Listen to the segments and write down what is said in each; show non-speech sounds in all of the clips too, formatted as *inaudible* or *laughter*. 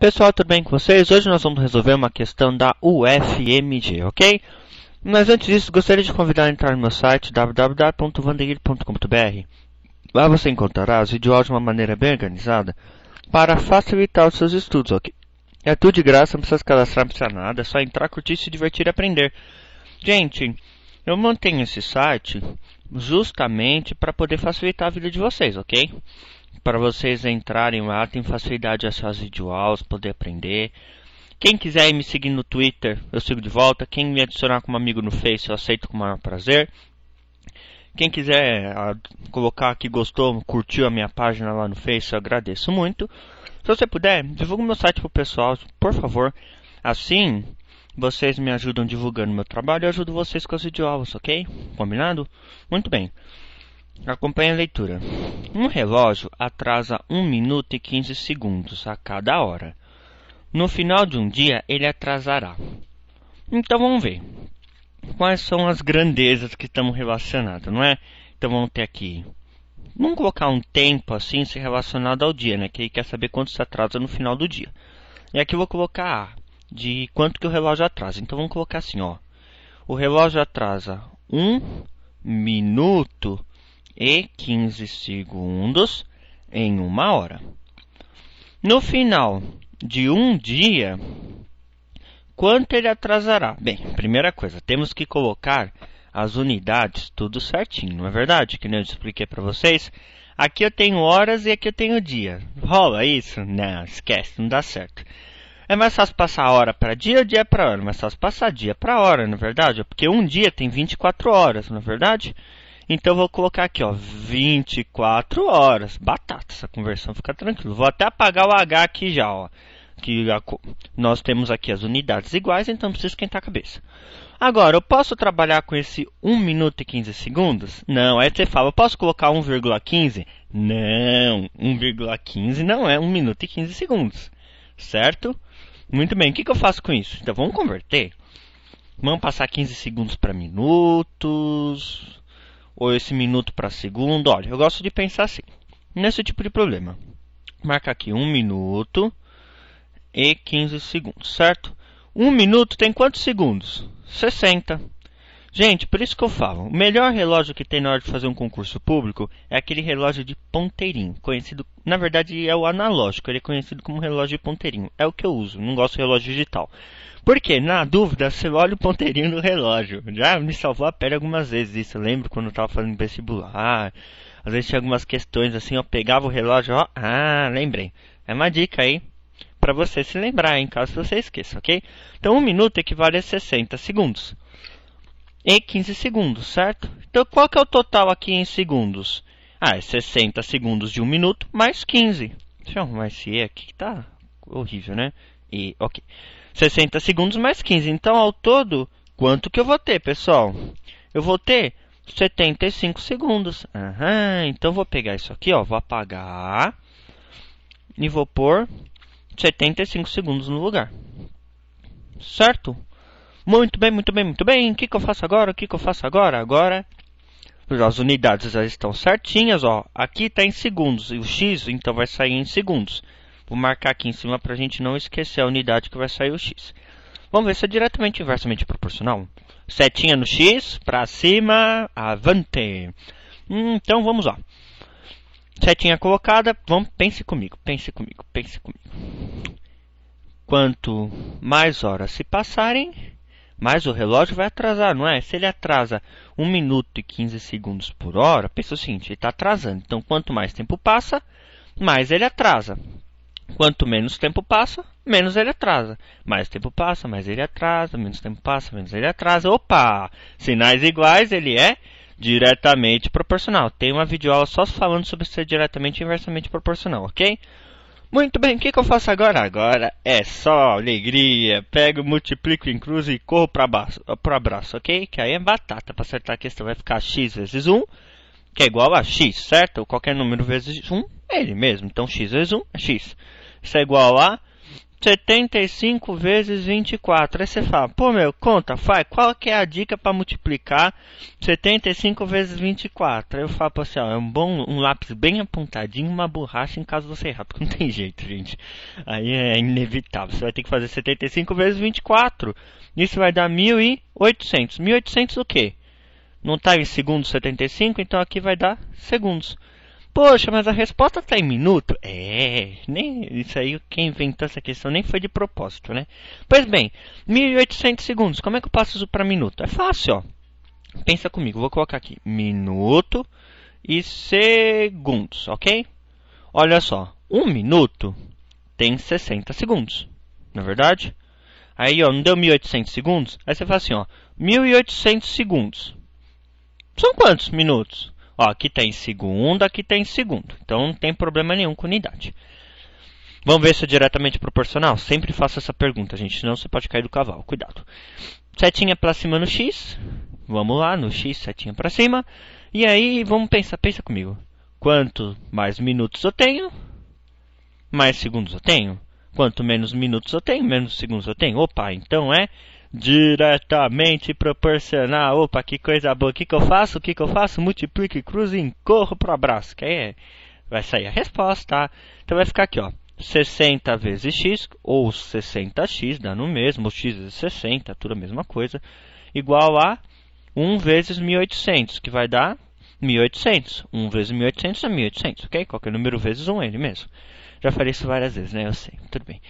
Pessoal, tudo bem com vocês? Hoje nós vamos resolver uma questão da UFMG, ok? Mas antes disso, gostaria de convidar a entrar no meu site www.vandeguir.com.br Lá você encontrará os vídeos de uma maneira bem organizada para facilitar os seus estudos, ok? É tudo de graça, não precisa se cadastrar, não precisa nada, é só entrar, curtir, se divertir e aprender. Gente, eu mantenho esse site justamente para poder facilitar a vida de vocês, ok? Para vocês entrarem lá, tem facilidade de acessar as videoaulas, poder aprender. Quem quiser me seguir no Twitter, eu sigo de volta. Quem me adicionar como amigo no Face, eu aceito com o maior prazer. Quem quiser ah, colocar que gostou, curtiu a minha página lá no Face, eu agradeço muito. Se você puder, divulgue meu site pro pessoal, por favor. Assim, vocês me ajudam divulgando meu trabalho e eu ajudo vocês com as videoaulas, ok? Combinado? Muito bem. Acompanhe a leitura. Um relógio atrasa 1 minuto e 15 segundos a cada hora. No final de um dia, ele atrasará. Então vamos ver. Quais são as grandezas que estamos relacionados, não é? Então vamos ter aqui. Vamos colocar um tempo assim se relacionado ao dia, né? Que ele quer saber quanto se atrasa no final do dia. E aqui eu vou colocar de quanto que o relógio atrasa. Então vamos colocar assim, ó. O relógio atrasa 1 minuto e 15 segundos em uma hora. No final de um dia, quanto ele atrasará? Bem, primeira coisa, temos que colocar as unidades tudo certinho, não é verdade? Que nem eu expliquei para vocês. Aqui eu tenho horas e aqui eu tenho dia. Rola isso? Não, esquece, não dá certo. É mais fácil passar hora para dia ou dia para hora? É mais fácil passar dia para hora, não é verdade? Porque um dia tem 24 horas, não é verdade? Então vou colocar aqui, ó, 24 horas. Batata, essa conversão fica tranquilo. Vou até apagar o H aqui já, ó. Que a, nós temos aqui as unidades iguais, então não precisa esquentar a cabeça. Agora, eu posso trabalhar com esse 1 minuto e 15 segundos? Não, aí você fala, eu posso colocar 1,15? Não, 1,15 não é 1 minuto e 15 segundos. Certo? Muito bem, o que, que eu faço com isso? Então vamos converter. Vamos passar 15 segundos para minutos ou esse minuto para segundo. Olha, eu gosto de pensar assim, nesse tipo de problema. Marca aqui 1 minuto e 15 segundos, certo? 1 minuto tem quantos segundos? 60. Gente, por isso que eu falo, o melhor relógio que tem na hora de fazer um concurso público é aquele relógio de ponteirinho, conhecido, na verdade é o analógico, ele é conhecido como relógio de ponteirinho. É o que eu uso, não gosto de relógio digital. Porque, na dúvida, você olha o ponteirinho do relógio. Já me salvou a pele algumas vezes isso. Eu lembro quando eu estava fazendo vestibular. Às vezes tinha algumas questões assim, eu pegava o relógio, ó. Ah, lembrei. É uma dica aí para você se lembrar, em caso você esqueça, ok? Então, um minuto equivale a 60 segundos. E 15 segundos, certo? Então, qual que é o total aqui em segundos? Ah, é 60 segundos de um minuto mais 15. Deixa eu arrumar esse E aqui que tá horrível, né? E, ok. 60 segundos mais 15. Então, ao todo, quanto que eu vou ter, pessoal? Eu vou ter 75 segundos. Aham, então vou pegar isso aqui, ó, vou apagar e vou pôr 75 segundos no lugar. Certo? Muito bem, muito bem, muito bem. O que, que eu faço agora? O que, que eu faço agora? Agora as unidades já estão certinhas, ó. Aqui está em segundos e o x então vai sair em segundos. Vou marcar aqui em cima para a gente não esquecer a unidade que vai sair o x. Vamos ver se é diretamente inversamente proporcional. Setinha no x, para cima, avante. Então vamos lá. Setinha colocada, vamos, pense comigo, pense comigo, pense comigo. Quanto mais horas se passarem, mais o relógio vai atrasar, não é? Se ele atrasa 1 minuto e 15 segundos por hora, pensa o seguinte, ele está atrasando. Então, quanto mais tempo passa, mais ele atrasa. Quanto menos tempo passa, menos ele atrasa. Mais tempo passa, mais ele atrasa. Menos tempo passa, menos ele atrasa. Opa! Sinais iguais, ele é diretamente proporcional. Tem uma videoaula só falando sobre ser diretamente e inversamente proporcional, ok? Muito bem, o que, que, eu faço agora? Agora é só alegria. Pego, multiplico cruz e corro para o abraço, ok? Que aí é batata. Para acertar a questão vai ficar x vezes 1, que é igual a x, certo? Qualquer número vezes 1 é ele mesmo. Então x vezes 1 é x. Isso é igual a 75 vezes 24. Aí você fala, pô meu, conta, faz, qual que é a dica para multiplicar 75 vezes 24? Aí eu falo assim, ó, é um bom, um lápis bem apontadinho, uma borracha em caso você errar, porque não tem *laughs* jeito, gente. Aí é inevitável, você vai ter que fazer 75 vezes 24. Isso vai dar 1800. 1800 o quê? Não está em segundos 75, então aqui vai dar segundos. Poxa, mas a resposta está em minuto? É, nem, isso aí quem inventou essa questão nem foi de propósito, né? Pois bem, 1800 segundos, como é que eu passo isso para minuto? É fácil, ó. Pensa comigo, vou colocar aqui minuto e segundos, ok? Olha só, um minuto tem 60 segundos, não é verdade? Aí, ó, não deu 1800 segundos? Aí você fala assim, ó, 1800 segundos. São quantos minutos? Ó, aqui tem segundo, aqui tem segundo. Então não tem problema nenhum com unidade. Vamos ver se é diretamente proporcional? Sempre faça essa pergunta, gente, senão você pode cair do cavalo. Cuidado. Setinha para cima no x. Vamos lá, no x, setinha para cima. E aí, vamos pensar, pensa comigo. Quanto mais minutos eu tenho, mais segundos eu tenho. Quanto menos minutos eu tenho, menos segundos eu tenho. Opa, então é diretamente proporcional. Opa, que coisa boa. O que, que eu faço? O que, que eu faço? Multiplique, cruze e corro para o abraço. Que é, vai sair a resposta, tá? Então vai ficar aqui, ó. 60 vezes x, ou 60x, dá no mesmo, x vezes 60, tudo a mesma coisa, igual a 1 vezes 1800, que vai dar 1800. 1 vezes 1800 é 1800, ok? Qualquer número vezes 1 é ele mesmo. Já falei isso várias vezes, né? Eu sei, tudo bem.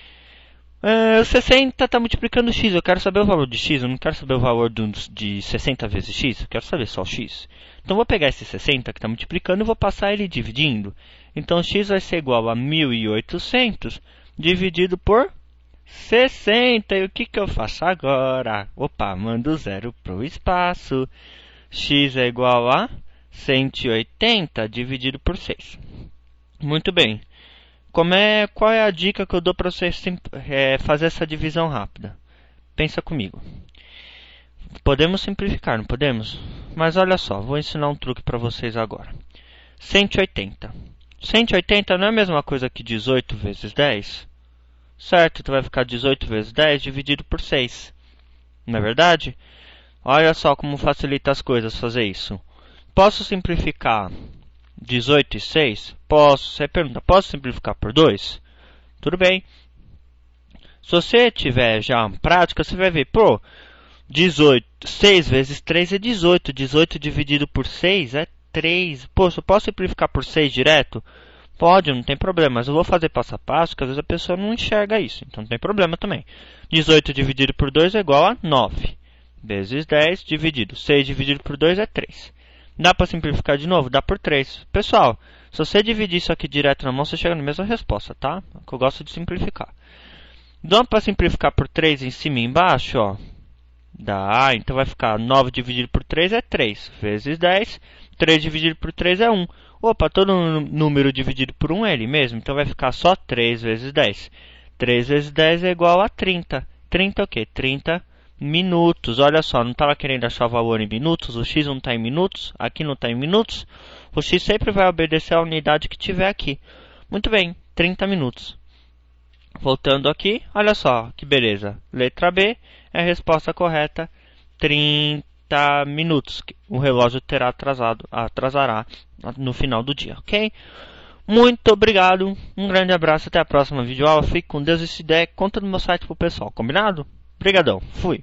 Uh, 60 está multiplicando x, eu quero saber o valor de x, eu não quero saber o valor de 60 vezes x, eu quero saber só x. Então vou pegar esse 60 que está multiplicando e vou passar ele dividindo. Então x vai ser igual a 1800 dividido por 60. E o que, que eu faço agora? Opa, mando zero para o espaço. x é igual a 180 dividido por 6. Muito bem. Como é, qual é a dica que eu dou para você é, fazer essa divisão rápida? Pensa comigo. Podemos simplificar, não podemos? Mas olha só, vou ensinar um truque para vocês agora. 180. 180 não é a mesma coisa que 18 vezes 10? Certo, então vai ficar 18 vezes 10 dividido por 6. Não é verdade? Olha só como facilita as coisas fazer isso. Posso simplificar 18 e 6? Posso. Você pergunta, posso simplificar por 2? Tudo bem. Se você tiver já prática, você vai ver, pô, 18, 6 vezes 3 é 18. 18 dividido por 6 é 3. Poxa, eu posso simplificar por 6 direto? Pode, não tem problema, mas eu vou fazer passo a passo, que às vezes a pessoa não enxerga isso, então não tem problema também. 18 dividido por 2 é igual a 9, vezes 10 dividido. 6 dividido por 2 é 3. Dá para simplificar de novo? Dá por 3. Pessoal, se você dividir isso aqui direto na mão, você chega na mesma resposta, tá? Que eu gosto de simplificar. Dá para simplificar por 3 em cima e embaixo, ó. Dá, então vai ficar 9 dividido por 3 é 3, vezes 10. 3 dividido por 3 é 1. Opa, todo número dividido por 1 é ele mesmo, então vai ficar só 3 vezes 10. 3 vezes 10 é igual a 30. 30 é o quê? 30 minutos. Olha só, não estava querendo achar o valor em minutos, o x não está em minutos, aqui não está em minutos. O x sempre vai obedecer à unidade que tiver aqui. Muito bem, 30 minutos. Voltando aqui, olha só que beleza. Letra B é a resposta correta, 30 minutos. O relógio terá atrasado, atrasará no final do dia, ok? Muito obrigado, um grande abraço, até a próxima videoaula. Fique com Deus e se der, conta no meu site pro pessoal, combinado? Obrigadão, fui.